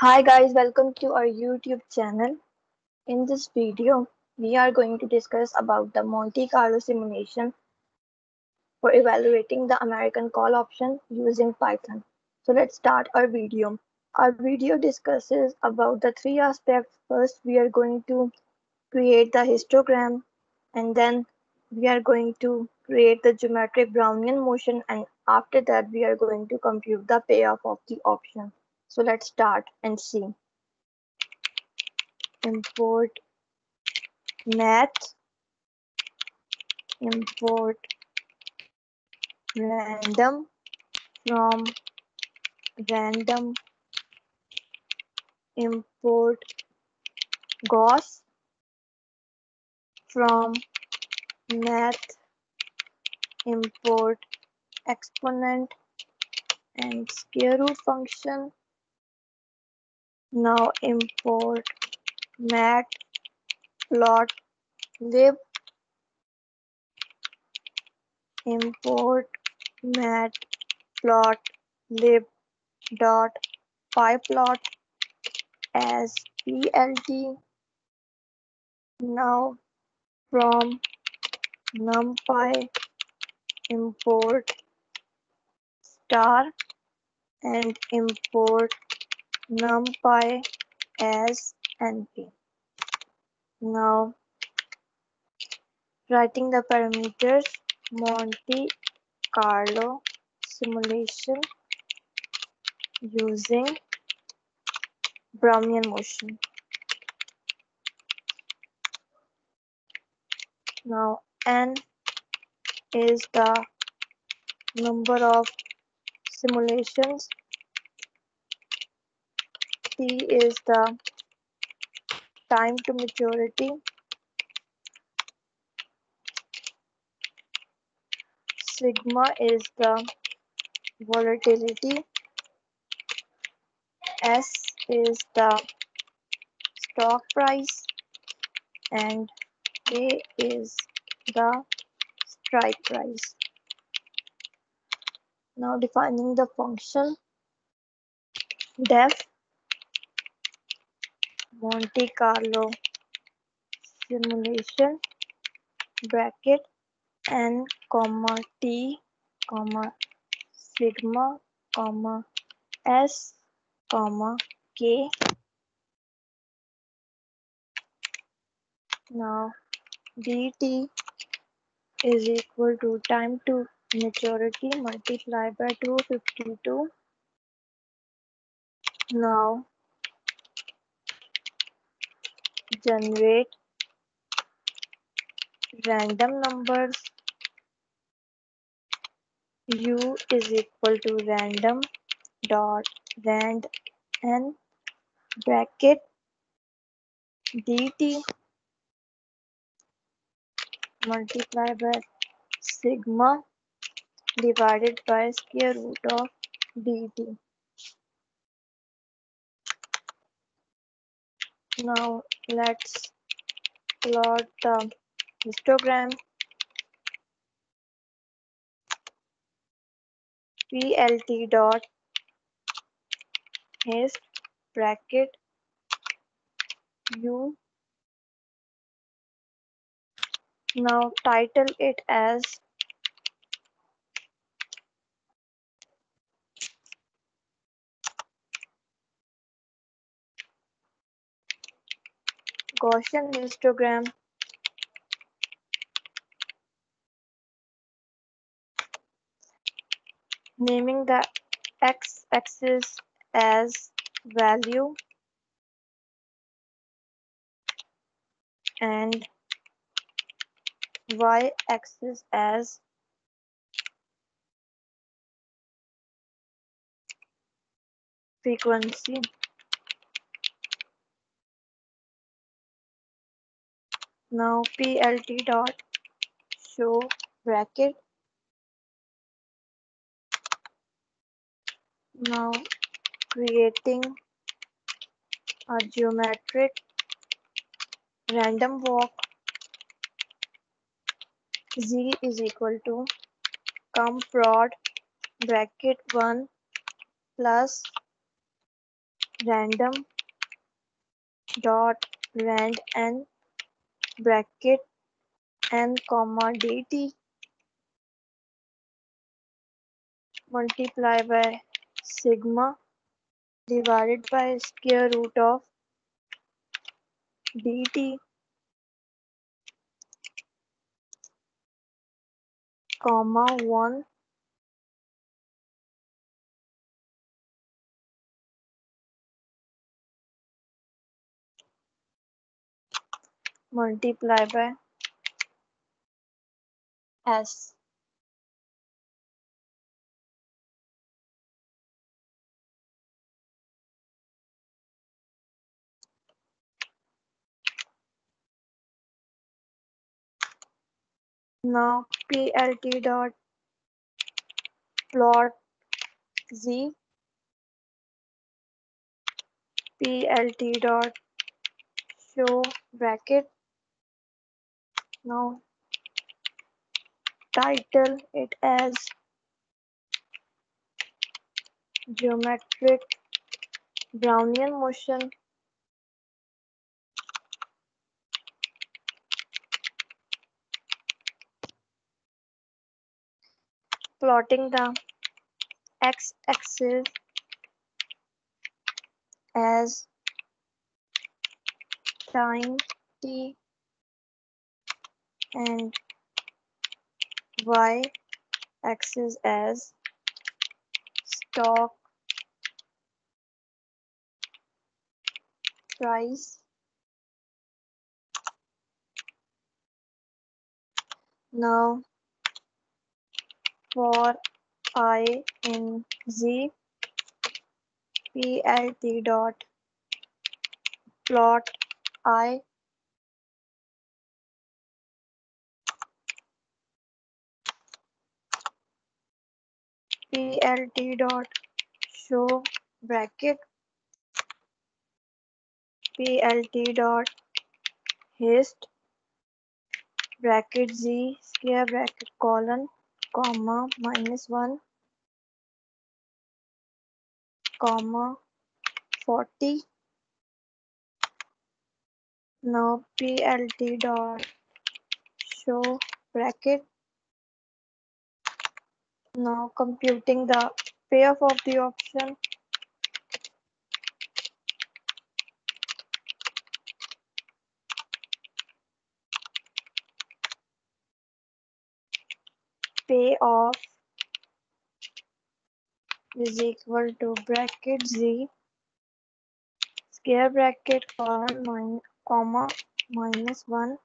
Hi guys, welcome to our YouTube channel. In this video, we are going to discuss about the Monte Carlo simulation for evaluating the American call option using Python. So let's start our video. Our video discusses about the three aspects. First, we are going to create the histogram and then we are going to create the geometric Brownian motion and after that we are going to compute the payoff of the option. So let's start and see. Import math, import random from random, import Gauss from math, import exponent and square root function now import matplotlib import matplotlib dot pyplot as plt now from numpy import star and import numpy as np. Now writing the parameters Monte Carlo simulation using Brownian motion. Now n is the number of simulations Is the time to maturity. Sigma is the volatility. S is the stock price and K is the strike price. Now defining the function def Monte Carlo simulation bracket n comma t comma sigma comma s comma k. Now dt is equal to time to maturity multiplied by 252 now generate random numbers. U is equal to random dot rand n bracket dt multiplied by sigma divided by square root of dt now let's plot the histogram. Plt dot hist bracket u. Now title it as Gaussian histogram. Naming the x-axis as value and y-axis as frequency now plt dot show bracket. Now creating a geometric random walk. Z is equal to cumprod bracket 1 plus random dot rand n bracket n comma dt multiply by sigma divided by square root of dt comma 1 multiply by s. Now plt dot plot z. Plt dot show bracket now title it as geometric Brownian motion. Plotting the x-axis as time t and y axis as stock price now for i in z plt dot plot i plt dot show bracket plt dot hist bracket z square bracket colon comma minus 1 comma 40 now plt dot show bracket now computing the payoff of the option. Payoff is equal to bracket z. Square bracket colon min comma minus 1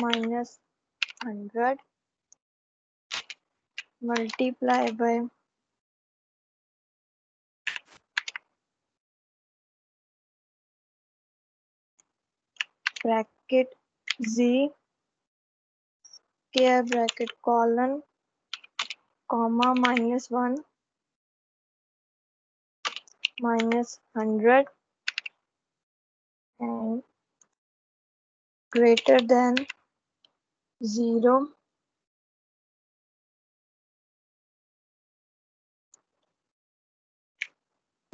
minus 100 multiply by bracket z square bracket colon comma minus 1 minus 100 and greater than 0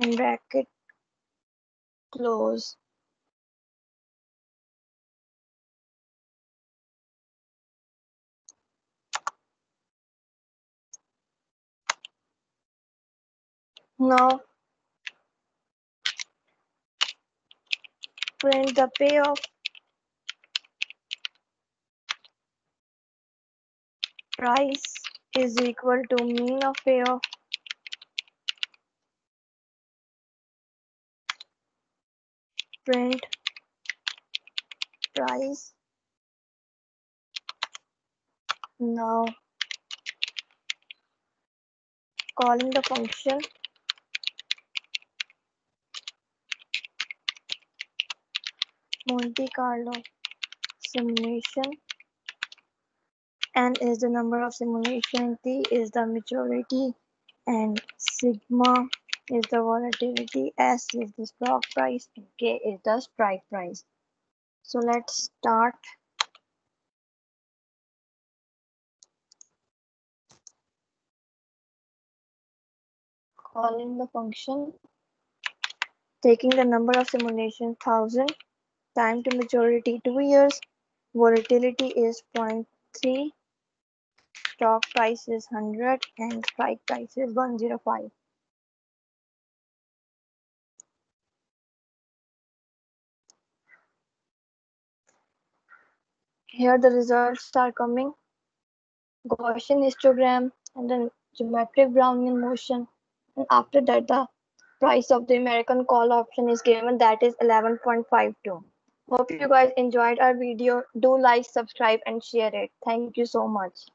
and bracket close. Now print the payoff price is equal to mean of payoff print price. Now calling the function. Monte Carlo simulation. N is the number of simulation t is the maturity and sigma is the volatility s is the stock price and k is the strike price. So let's start. Calling the function, taking the number of simulation 1000, time to maturity 2 years, volatility is 0.3, stock price is 100 and strike price is 105. Here the results are coming. Gaussian histogram and then geometric Brownian motion. And after that, the price of the American call option is given that is 11.52. Hope you guys enjoyed our video. Do like, subscribe and share it. Thank you so much.